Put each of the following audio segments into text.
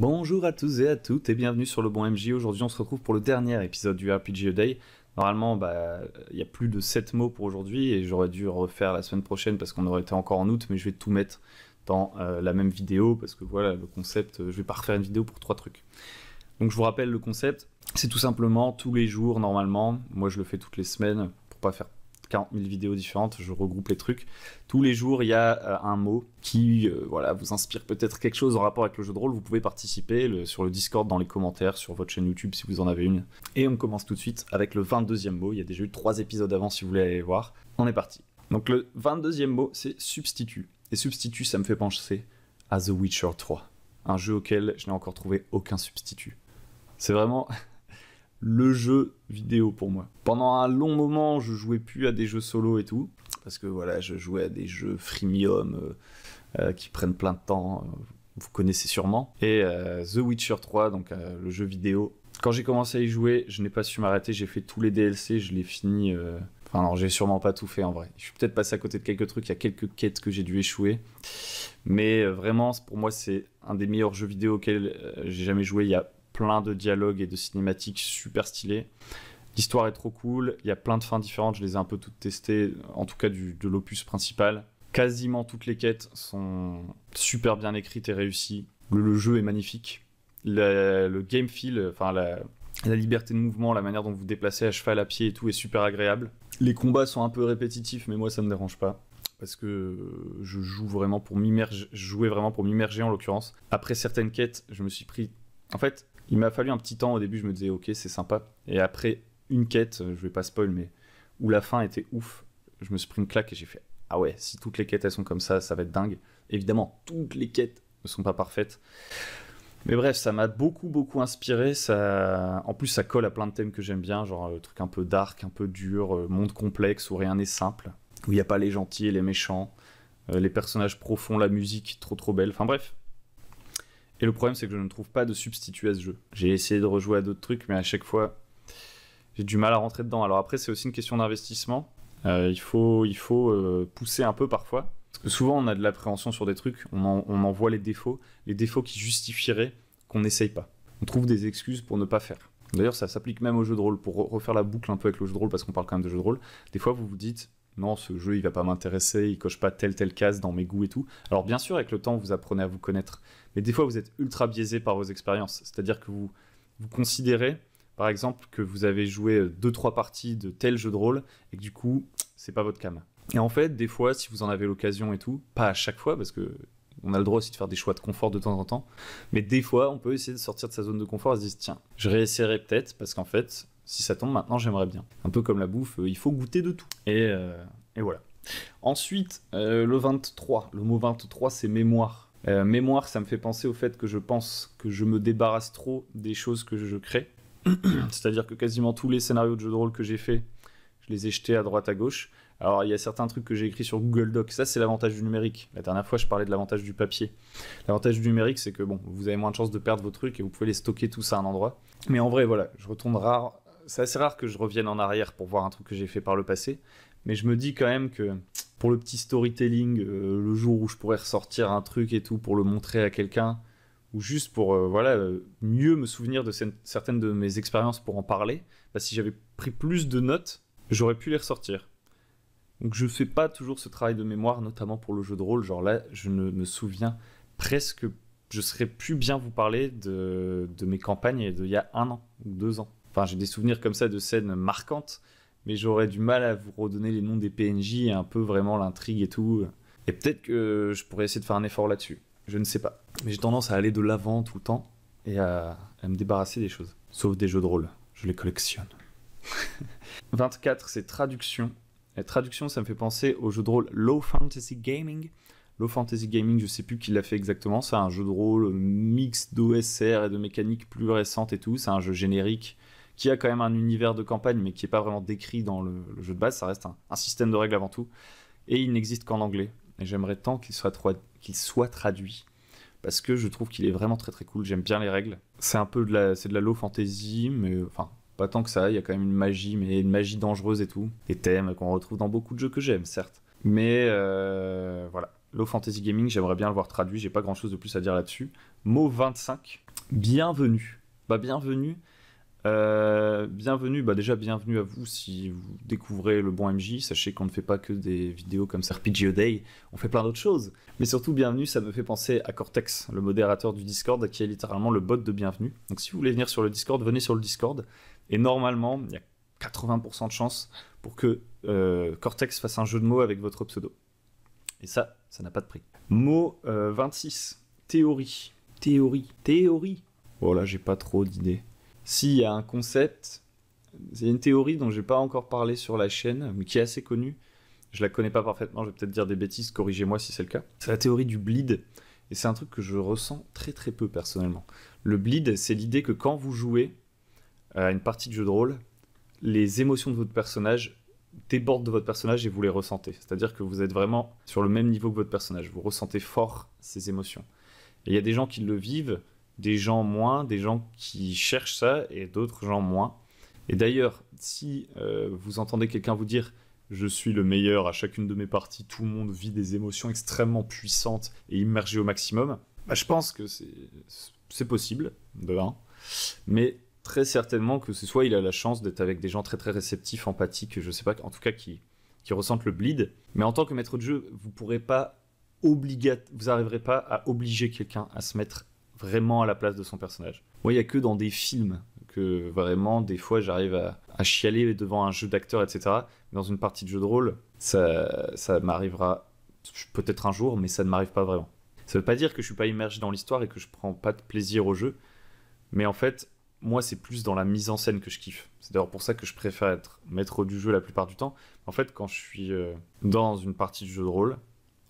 Bonjour à tous et à toutes et bienvenue sur le bon MJ. Aujourd'hui on se retrouve pour le dernier épisode du RPG Day. Normalement bah, il y a plus de 7 mots pour aujourd'hui et j'aurais dû refaire la semaine prochaine parce qu'on aurait été encore en août mais je vais tout mettre dans euh, la même vidéo parce que voilà le concept, euh, je vais pas refaire une vidéo pour trois trucs. Donc je vous rappelle le concept, c'est tout simplement tous les jours normalement, moi je le fais toutes les semaines pour pas faire 40 000 vidéos différentes, je regroupe les trucs. Tous les jours, il y a euh, un mot qui euh, voilà, vous inspire peut-être quelque chose en rapport avec le jeu de rôle. Vous pouvez participer sur le Discord, dans les commentaires, sur votre chaîne YouTube si vous en avez une. Et on commence tout de suite avec le 22e mot. Il y a déjà eu trois épisodes avant si vous voulez aller voir. On est parti. Donc le 22e mot, c'est substitut. Et substitut, ça me fait penser à The Witcher 3. Un jeu auquel je n'ai encore trouvé aucun substitut. C'est vraiment le jeu vidéo pour moi. Pendant un long moment, je jouais plus à des jeux solo et tout, parce que voilà, je jouais à des jeux freemium euh, euh, qui prennent plein de temps, euh, vous connaissez sûrement. Et The Witcher 3, donc le jeu vidéo. Quand j'ai commencé à y jouer, je n'ai pas su m'arrêter, j'ai fait tous les DLC, je l'ai fini. Enfin non, j'ai sûrement pas tout fait en vrai. Je suis peut-être passé à côté de quelques trucs, il y a quelques quêtes que j'ai dû échouer. Mais vraiment, pour moi, c'est un des meilleurs jeux vidéo auxquels j'ai jamais joué. Il y a plein de dialogues et de cinématiques super stylés. L'histoire est trop cool, il y a plein de fins différentes, je les ai un peu toutes testées, en tout cas du, de l'opus principal. Quasiment toutes les quêtes sont super bien écrites et réussies. Le, jeu est magnifique. Le, game feel, enfin la, liberté de mouvement, la manière dont vous vous déplacez à cheval, à pied et tout est super agréable. Les combats sont un peu répétitifs, mais moi ça me dérange pas. Parce que je joue vraiment pour m'immerger, jouais vraiment pour m'immerger en l'occurrence. Après certaines quêtes, je me suis pris. En fait, il m'a fallu un petit temps au début, je me disais ok, c'est sympa. Et après une quête, je vais pas spoil, mais où la fin était ouf, je me suis claque et j'ai fait ah ouais, si toutes les quêtes elles sont comme ça, ça va être dingue. Évidemment, toutes les quêtes ne sont pas parfaites. Mais bref, ça m'a beaucoup beaucoup inspiré. Ça, en plus, ça colle à plein de thèmes que j'aime bien, genre le truc un peu dark, un peu dur, euh, monde complexe où rien n'est simple, où il n'y a pas les gentils et les méchants, euh, les personnages profonds, la musique trop trop belle. Enfin bref. Et le problème, c'est que je ne trouve pas de substitut à ce jeu. J'ai essayé de rejouer à d'autres trucs, mais à chaque fois, j'ai du mal à rentrer dedans. Alors après, c'est aussi une question d'investissement. Euh, il faut, euh, pousser un peu parfois. Parce que souvent, on a de l'appréhension sur des trucs, on en, voit les défauts, les défauts qui justifieraient qu'on n'essaye pas. On trouve des excuses pour ne pas faire. D'ailleurs, ça s'applique même au jeu de rôle. Pour re- refaire la boucle un peu avec le jeu de rôle, parce qu'on parle quand même de jeu de rôle, des fois, vous vous dites non, ce jeu, il va pas m'intéresser, il coche pas telle telle case dans mes goûts et tout. Alors, bien sûr, avec le temps, vous apprenez à vous connaître. Mais des fois, vous êtes ultra biaisé par vos expériences. C'est-à-dire que vous, vous considérez, par exemple, que vous avez joué 2-3 parties de tel jeu de rôle et que du coup, c'est pas votre cam. Et en fait, des fois, si vous en avez l'occasion et tout, pas à chaque fois, parce que on a le droit aussi de faire des choix de confort de temps en temps, mais des fois, on peut essayer de sortir de sa zone de confort et se dire, tiens, je réessayerai peut-être, parce qu'en fait, si ça tombe maintenant, j'aimerais bien. Un peu comme la bouffe, euh, il faut goûter de tout. Et, euh, et voilà. Ensuite, euh, le 23. Le mot 23, c'est mémoire. Mémoire, ça me fait penser au fait que je pense que je me débarrasse trop des choses que je crée. C'est-à-dire que quasiment tous les scénarios de jeux de rôle que j'ai fait, je les ai jetés à droite à gauche. Alors, il y a certains trucs que j'ai écrits sur Google Doc. Ça, c'est l'avantage du numérique. La dernière fois, je parlais de l'avantage du papier. L'avantage du numérique, c'est que bon, vous avez moins de chances de perdre vos trucs et vous pouvez les stocker tout ça à un endroit. Mais en vrai, voilà, je retourne rare. C'est assez rare que je revienne en arrière pour voir un truc que j'ai fait par le passé. Mais je me dis quand même que pour le petit storytelling, euh, le jour où je pourrais ressortir un truc et tout pour le montrer à quelqu'un, ou juste pour euh, voilà euh, mieux me souvenir de cer- certaines de mes expériences pour en parler, bah, si j'avais pris plus de notes, j'aurais pu les ressortir. Donc je fais pas toujours ce travail de mémoire, notamment pour le jeu de rôle. Genre là, je ne me souviens presque, je serais plus bien vous parler de, de mes campagnes d'il y a un an ou deux ans. Enfin, j'ai des souvenirs comme ça de scènes marquantes, mais j'aurais du mal à vous redonner les noms des PNJ et un peu vraiment l'intrigue et tout. Et peut-être que je pourrais essayer de faire un effort là-dessus. Je ne sais pas. Mais j'ai tendance à aller de l'avant tout le temps et à, me débarrasser des choses. Sauf des jeux de rôle. Je les collectionne. 24, c'est traduction. Et traduction, ça me fait penser au jeu de rôle Low Fantasy Gaming. Low Fantasy Gaming, je sais plus qui l'a fait exactement. C'est un jeu de rôle mix d'OSR et de mécaniques plus récentes et tout. C'est un jeu générique qui a quand même un univers de campagne, mais qui n'est pas vraiment décrit dans le, jeu de base. Ça reste un, système de règles avant tout. Et il n'existe qu'en anglais. Et j'aimerais tant qu'il soit, traduit. Parce que je trouve qu'il est vraiment très très cool. J'aime bien les règles. C'est un peu de la, c'est de la low fantasy, mais enfin, pas tant que ça. Il y a quand même une magie, mais une magie dangereuse et tout. Des thèmes qu'on retrouve dans beaucoup de jeux que j'aime, certes. Mais euh, voilà. Low Fantasy Gaming, j'aimerais bien le voir traduit. J'ai pas grand chose de plus à dire là-dessus. Mot 25. bienvenue. Bah bienvenue. Euh, bienvenue, bah déjà bienvenue à vous si vous découvrez le bon MJ. Sachez qu'on ne fait pas que des vidéos comme RPG Day, on fait plein d'autres choses. Mais surtout bienvenue, ça me fait penser à Cortex, le modérateur du Discord, qui est littéralement le bot de bienvenue. Donc si vous voulez venir sur le Discord, venez sur le Discord. Et normalement, il y a 80% de chances pour que euh, Cortex fasse un jeu de mots avec votre pseudo. Et ça, ça n'a pas de prix. Mot 26, euh, théorie. Théorie. Théorie. Voilà, oh j'ai pas trop d'idées. S'il y a un concept, c'est une théorie dont j'ai pas encore parlé sur la chaîne, mais qui est assez connue. Je la connais pas parfaitement, je vais peut-être dire des bêtises, corrigez-moi si c'est le cas. C'est la théorie du bleed, et c'est un truc que je ressens très très peu personnellement. Le bleed, c'est l'idée que quand vous jouez à une partie de jeu de rôle, les émotions de votre personnage débordent de votre personnage et vous les ressentez. C'est-à-dire que vous êtes vraiment sur le même niveau que votre personnage. Vous ressentez fort ces émotions. Et il y a des gens qui le vivent, des gens moins, des gens qui cherchent ça et d'autres gens moins. Et d'ailleurs, si euh, vous entendez quelqu'un vous dire je suis le meilleur à chacune de mes parties, tout le monde vit des émotions extrêmement puissantes et immergées au maximum, bah, je pense que c'est possible, de un. Mais très certainement que ce soit il a la chance d'être avec des gens très très réceptifs, empathiques, je sais pas, en tout cas qui, ressentent le bleed. Mais en tant que maître de jeu, vous pourrez pas obligat vous arriverez pas à obliger quelqu'un à se mettre vraiment à la place de son personnage. Moi, il y a que dans des films que vraiment, des fois, j'arrive à, chialer devant un jeu d'acteur, etc. Dans une partie de jeu de rôle, ça, ça m'arrivera peut-être un jour, mais ça ne m'arrive pas vraiment. Ça veut pas dire que je suis pas immergé dans l'histoire et que je prends pas de plaisir au jeu, mais en fait, moi, c'est plus dans la mise en scène que je kiffe. C'est d'ailleurs pour ça que je préfère être maître du jeu la plupart du temps. En fait, quand je suis euh, dans une partie de jeu de rôle,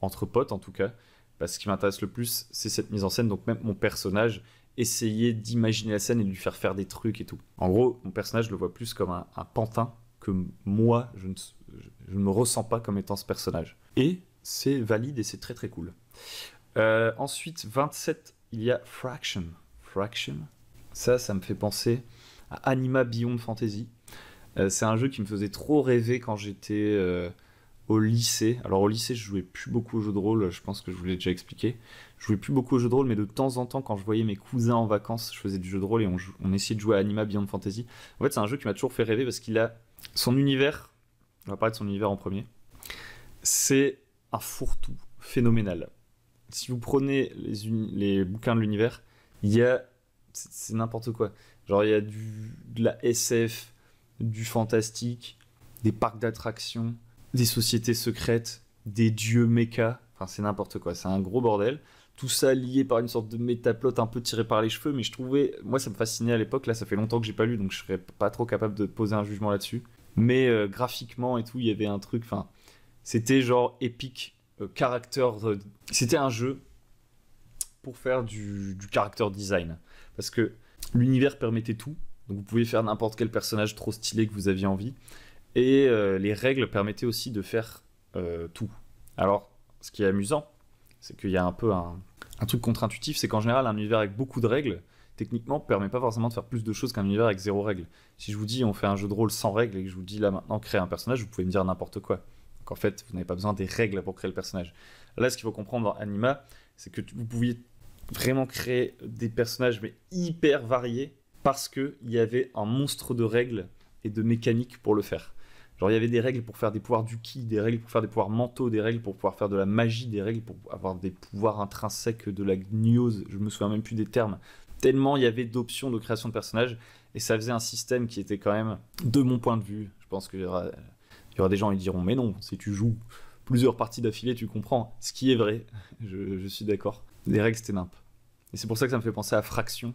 entre potes en tout cas, bah, ce qui m'intéresse le plus, c'est cette mise en scène. Donc même mon personnage, essayer d'imaginer la scène et de lui faire faire des trucs et tout. En gros, mon personnage, le vois plus comme un, pantin que moi, je ne, je ne, me ressens pas comme étant ce personnage. Et c'est valide et c'est très très cool. Euh, ensuite, 27, il y a Fraction. Fraction, ça, ça me fait penser à Anima Beyond Fantasy. Euh, c'est un jeu qui me faisait trop rêver quand j'étais euh, au lycée. Alors au lycée, je jouais plus beaucoup aux jeux de rôle, je pense que je vous l'ai déjà expliqué. Je jouais plus beaucoup aux jeux de rôle, mais de temps en temps, quand je voyais mes cousins en vacances, je faisais du jeu de rôle et on, essayait de jouer à Anima Beyond Fantasy. En fait, c'est un jeu qui m'a toujours fait rêver parce qu'il a son univers. On va parler de son univers en premier. C'est un fourre-tout phénoménal. Si vous prenez les, les bouquins de l'univers, il y a c'est n'importe quoi. Genre, il y a du, de la SF, du fantastique, des parcs d'attractions, des sociétés secrètes, des dieux méca. Enfin, c'est n'importe quoi. C'est un gros bordel. Tout ça lié par une sorte de métaplot un peu tiré par les cheveux, mais je trouvais. Moi, ça me fascinait à l'époque. Là, ça fait longtemps que j'ai pas lu, donc je serais pas trop capable de poser un jugement là-dessus. Mais euh, graphiquement et tout, il y avait un truc. Enfin, c'était genre épique. Euh, caractère. C'était un jeu pour faire du, du character design parce que l'univers permettait tout. Donc vous pouvez faire n'importe quel personnage trop stylé que vous aviez envie. Et euh, les règles permettaient aussi de faire euh, tout. Alors, ce qui est amusant, c'est qu'il y a un peu un, truc contre-intuitif, c'est qu'en général, un univers avec beaucoup de règles, techniquement, permet pas forcément de faire plus de choses qu'un univers avec zéro règle. Si je vous dis on fait un jeu de rôle sans règles et que je vous dis là maintenant créer un personnage, vous pouvez me dire n'importe quoi. Donc en fait, vous n'avez pas besoin des règles pour créer le personnage. Là, ce qu'il faut comprendre dans Anima, c'est que vous pouviez vraiment créer des personnages mais hyper variés parce qu'il y avait un monstre de règles et de mécaniques pour le faire. Genre il y avait des règles pour faire des pouvoirs du ki, des règles pour faire des pouvoirs mentaux, des règles pour pouvoir faire de la magie, des règles pour avoir des pouvoirs intrinsèques de la gnose, je me souviens même plus des termes. Tellement il y avait d'options de création de personnages et ça faisait un système qui était quand même, de mon point de vue, je pense qu'il y aura, y aura des gens qui diront mais non, si tu joues plusieurs parties d'affilée, tu comprends. Ce qui est vrai, je, je suis d'accord. Les règles, c'était nimp. Et c'est pour ça que ça me fait penser à fraction,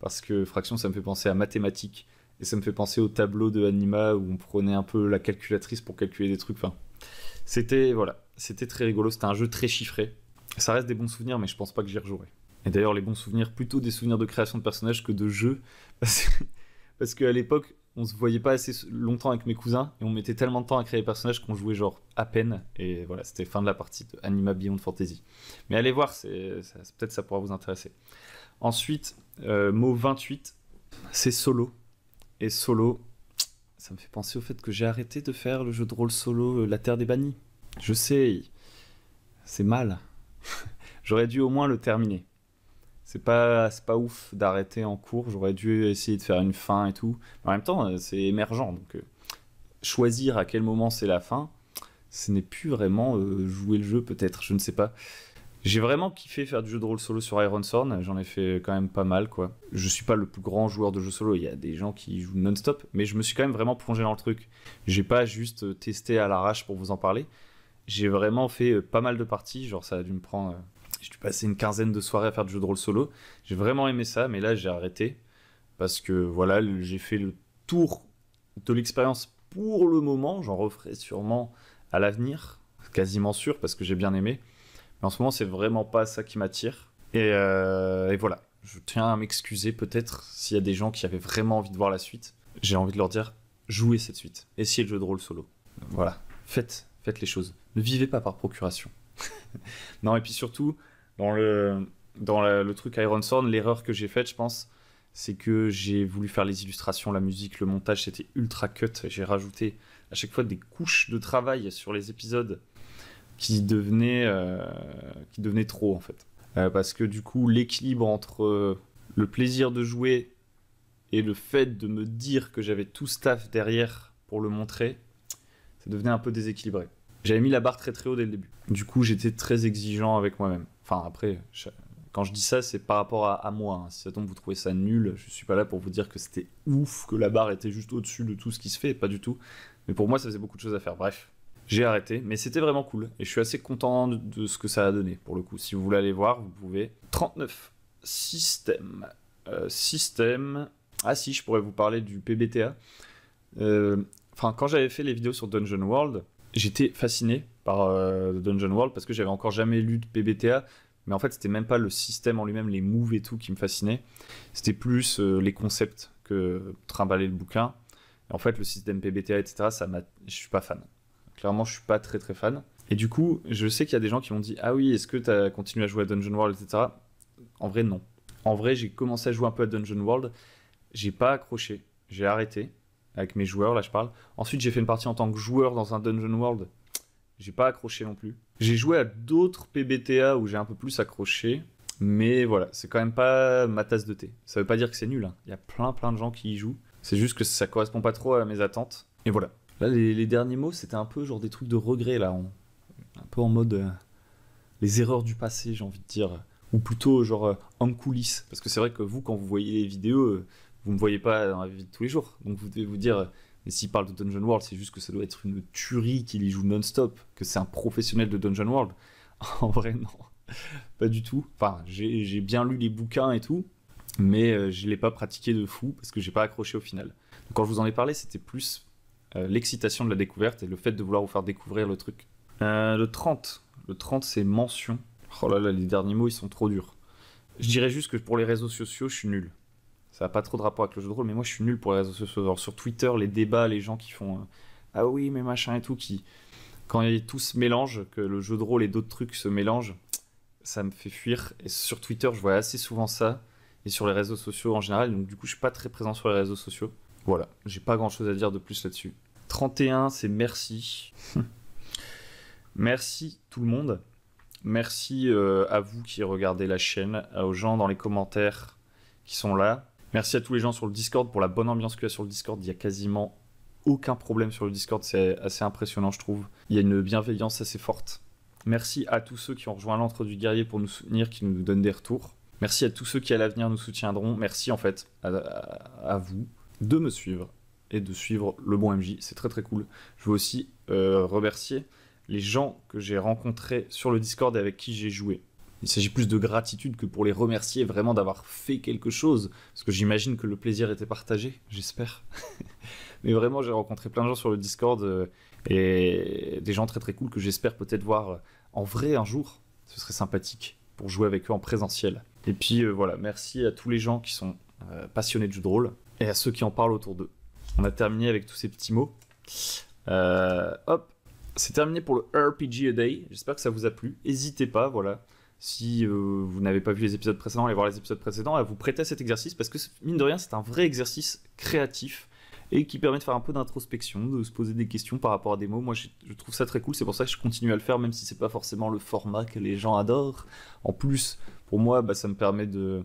parce que fraction, ça me fait penser à mathématiques, et ça me fait penser au tableau de Anima où on prenait un peu la calculatrice pour calculer des trucs. Enfin, c'était voilà, c'était très rigolo. C'était un jeu très chiffré. Ça reste des bons souvenirs, mais je pense pas que j'y rejouerai. Et d'ailleurs, les bons souvenirs, plutôt des souvenirs de création de personnages que de jeux, parce qu'à l'époque, on se voyait pas assez longtemps avec mes cousins et on mettait tellement de temps à créer les personnages qu'on jouait genre à peine et voilà c'était fin de la partie de Anima Beyond Fantasy mais allez voir peut-être ça pourra vous intéresser ensuite euh, mot 28 c'est solo et solo ça me fait penser au fait que j'ai arrêté de faire le jeu de rôle solo euh, La Terre des Bannis je sais c'est mal j'aurais dû au moins le terminer c'est pas, pas ouf d'arrêter en cours. J'aurais dû essayer de faire une fin et tout. en même temps, c'est émergent. Donc, euh, choisir à quel moment c'est la fin, ce n'est plus vraiment euh, jouer le jeu, peut-être. Je ne sais pas. J'ai vraiment kiffé faire du jeu de rôle solo sur Iron Sword. J'en ai fait quand même pas mal, quoi. Je suis pas le plus grand joueur de jeu solo. Il y a des gens qui jouent non-stop, mais je me suis quand même vraiment plongé dans le truc. J'ai pas juste testé à l'arrache pour vous en parler. J'ai vraiment fait pas mal de parties. Genre, ça a dû me prendre j'ai dû passer une quinzaine de soirées à faire du jeu de rôle solo. J'ai vraiment aimé ça, mais là j'ai arrêté parce que voilà, j'ai fait le tour de l'expérience pour le moment. J'en referai sûrement à l'avenir, quasiment sûr parce que j'ai bien aimé. Mais en ce moment, c'est vraiment pas ça qui m'attire. Et, euh, et, voilà, je tiens à m'excuser peut-être s'il y a des gens qui avaient vraiment envie de voir la suite. J'ai envie de leur dire jouez cette suite, essayez le jeu de rôle solo. Voilà, faites, faites les choses. Ne vivez pas par procuration. non, et puis surtout, dans le, dans le truc Iron Sword, l'erreur que j'ai faite, je pense, c'est que j'ai voulu faire les illustrations, la musique, le montage, c'était ultra cut. J'ai rajouté à chaque fois des couches de travail sur les épisodes qui devenaient, euh, qui devenaient trop, en fait. Euh, parce que du coup, l'équilibre entre euh, le plaisir de jouer et le fait de me dire que j'avais tout staff derrière pour le montrer, ça devenait un peu déséquilibré. J'avais mis la barre très très haut dès le début. Du coup, j'étais très exigeant avec moi-même. Enfin, après, quand je dis ça, c'est par rapport à, moi. Hein. Si ça tombe, vous trouvez ça nul, je suis pas là pour vous dire que c'était ouf, que la barre était juste au-dessus de tout ce qui se fait, pas du tout. Mais pour moi, ça faisait beaucoup de choses à faire. Bref, j'ai arrêté, mais c'était vraiment cool. Et je suis assez content de, ce que ça a donné, pour le coup. Si vous voulez aller voir, vous pouvez. 39. Système. Euh, système. Ah si, je pourrais vous parler du PBTA. Euh, enfin, quand j'avais fait les vidéos sur Dungeon World, j'étais fasciné par euh, Dungeon World parce que j'avais encore jamais lu de PBTA. Mais en fait, c'était même pas le système en lui-même, les moves et tout qui me fascinaient. C'était plus les concepts que trimballer le bouquin. Et en fait, le système PBTA, etc., ça je suis pas fan. Clairement, je suis pas très très fan. Et du coup, je sais qu'il y a des gens qui m'ont dit Ah oui, est-ce que tu as continué à jouer à Dungeon World, etc. En vrai, non. En vrai, j'ai commencé à jouer un peu à Dungeon World. J'ai pas accroché. J'ai arrêté avec mes joueurs, là je parle. Ensuite, j'ai fait une partie en tant que joueur dans un Dungeon World. J'ai pas accroché non plus. J'ai joué à d'autres PBTA où j'ai un peu plus accroché. Mais voilà, c'est quand même pas ma tasse de thé. Ça veut pas dire que c'est nul. Hein. Il y a plein plein de gens qui y jouent. C'est juste que ça correspond pas trop à mes attentes. Et voilà. Là, les, derniers mots, c'était un peu genre des trucs de regret, là. un peu en mode. Euh, les erreurs du passé, j'ai envie de dire. Ou plutôt genre euh, en coulisses. Parce que c'est vrai que vous, quand vous voyez les vidéos, euh, vous me voyez pas dans la vie de tous les jours. Donc vous devez vous dire, mais s'il parle de Dungeon World, c'est juste que ça doit être une tuerie qu'il y joue non-stop, que c'est un professionnel de Dungeon World. en vrai, non. Pas du tout. Enfin, j'ai bien lu les bouquins et tout, mais je ne l'ai pas pratiqué de fou parce que j'ai pas accroché au final. Quand je vous en ai parlé, c'était plus l'excitation de la découverte et le fait de vouloir vous faire découvrir le truc. Euh, le 30. Le 30, c'est mention. Oh là là, les derniers mots, ils sont trop durs. Je dirais juste que pour les réseaux sociaux, je suis nul ça n'a pas trop de rapport avec le jeu de rôle, mais moi je suis nul pour les réseaux sociaux. Genre sur Twitter, les débats, les gens qui font euh, Ah oui, mais machin et tout, qui, quand tout se mélange, que le jeu de rôle et d'autres trucs se mélangent, ça me fait fuir. Et sur Twitter, je vois assez souvent ça, et sur les réseaux sociaux en général, donc du coup, je suis pas très présent sur les réseaux sociaux. Voilà, j'ai pas grand chose à dire de plus là-dessus. 31, c'est merci. merci tout le monde. Merci euh, à vous qui regardez la chaîne, aux gens dans les commentaires qui sont là. Merci à tous les gens sur le Discord pour la bonne ambiance qu'il y a sur le Discord. Il y a quasiment aucun problème sur le Discord. C'est assez impressionnant, je trouve. Il y a une bienveillance assez forte. Merci à tous ceux qui ont rejoint l'entre du guerrier pour nous soutenir, qui nous donnent des retours. Merci à tous ceux qui à l'avenir nous soutiendront. Merci en fait à, vous de me suivre et de suivre le bon MJ. C'est très très cool. Je veux aussi euh, remercier les gens que j'ai rencontrés sur le Discord et avec qui j'ai joué. Il s'agit plus de gratitude que pour les remercier vraiment d'avoir fait quelque chose. Parce que j'imagine que le plaisir était partagé, j'espère. Mais vraiment, j'ai rencontré plein de gens sur le Discord euh, et des gens très très cool que j'espère peut-être voir euh, en vrai un jour. Ce serait sympathique pour jouer avec eux en présentiel. Et puis voilà, merci à tous les gens qui sont passionnés de jeux de rôle et à ceux qui en parlent autour d'eux. On a terminé avec tous ces petits mots. hop, c'est terminé pour le RPG a Day. J'espère que ça vous a plu. N'hésitez pas, voilà si euh, vous n'avez pas vu les épisodes précédents, allez voir les épisodes précédents, à vous prêter à cet exercice parce que mine de rien, c'est un vrai exercice créatif et qui permet de faire un peu d'introspection, de se poser des questions par rapport à des mots. Moi, je, trouve ça très cool, c'est pour ça que je continue à le faire, même si c'est pas forcément le format que les gens adorent. En plus, pour moi, bah, ça me permet de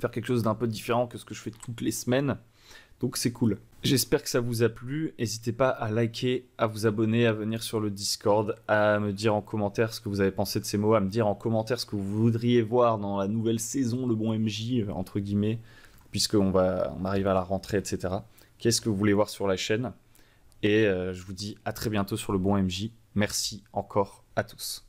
faire quelque chose d'un peu différent que ce que je fais toutes les semaines. Donc c'est cool. J'espère que ça vous a plu. N'hésitez pas à liker, à vous abonner, à venir sur le Discord, à me dire en commentaire ce que vous avez pensé de ces mots, à me dire en commentaire ce que vous voudriez voir dans la nouvelle saison, le bon MJ, euh, entre guillemets, puisqu'on on arrive à la rentrée, etc. Qu'est-ce que vous voulez voir sur la chaîne? Et euh, je vous dis à très bientôt sur le bon MJ. Merci encore à tous.